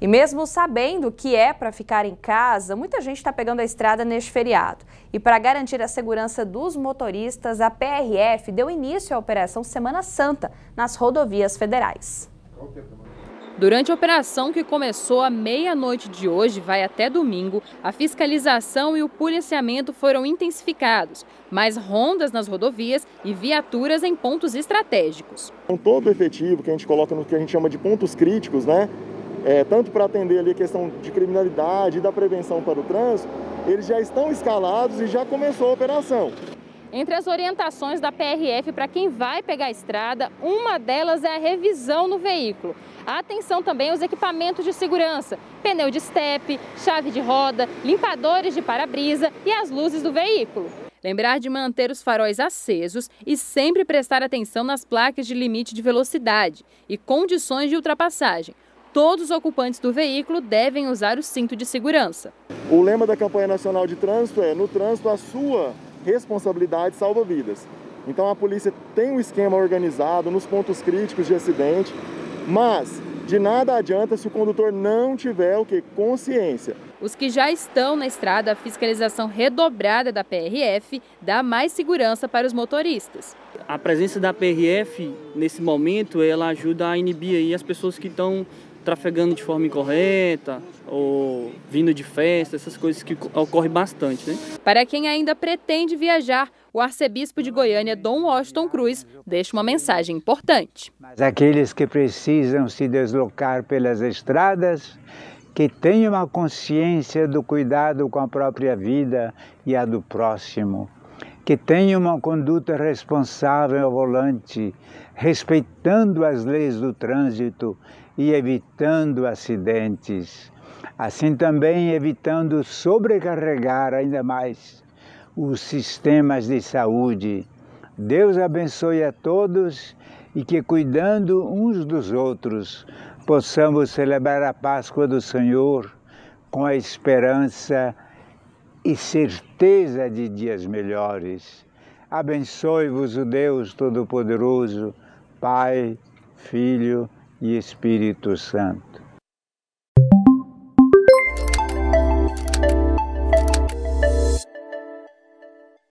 E mesmo sabendo que é para ficar em casa, muita gente está pegando a estrada neste feriado. E para garantir a segurança dos motoristas, a PRF deu início à Operação Semana Santa nas rodovias federais. Durante a operação que começou à meia-noite de hoje, vai até domingo, a fiscalização e o policiamento foram intensificados. Mais rondas nas rodovias e viaturas em pontos estratégicos. Com todo o efetivo que a gente coloca no que a gente chama de pontos críticos, né? É, tanto para atender ali a questão de criminalidade e da prevenção para o trânsito, eles já estão escalados e já começou a operação. Entre as orientações da PRF para quem vai pegar a estrada, uma delas é a revisão no veículo. Atenção também aos equipamentos de segurança, pneu de estepe, chave de roda, limpadores de para-brisa e as luzes do veículo. Lembrar de manter os faróis acesos e sempre prestar atenção nas placas de limite de velocidade e condições de ultrapassagem. Todos os ocupantes do veículo devem usar o cinto de segurança. O lema da campanha nacional de trânsito é: no trânsito a sua responsabilidade salva vidas. Então a polícia tem um esquema organizado nos pontos críticos de acidente, mas de nada adianta se o condutor não tiver o que consciência. Os que já estão na estrada, a fiscalização redobrada da PRF dá mais segurança para os motoristas. A presença da PRF nesse momento, ela ajuda a inibir aí as pessoas que estão trafegando de forma incorreta ou vindo de festa, essas coisas que ocorrem bastante. Né? Para quem ainda pretende viajar, o arcebispo de Goiânia, Dom Washington Cruz, deixa uma mensagem importante. Mas aqueles que precisam se deslocar pelas estradas, que tenham a consciência do cuidado com a própria vida e a do próximo, que tenham uma conduta responsável ao volante, respeitando as leis do trânsito e evitando acidentes. Assim também evitando sobrecarregar ainda mais os sistemas de saúde. Deus abençoe a todos e que, cuidando uns dos outros, possamos celebrar a Páscoa do Senhor com a esperança e certeza de dias melhores. Abençoe-vos o Deus Todo-Poderoso, Pai, Filho e Espírito Santo.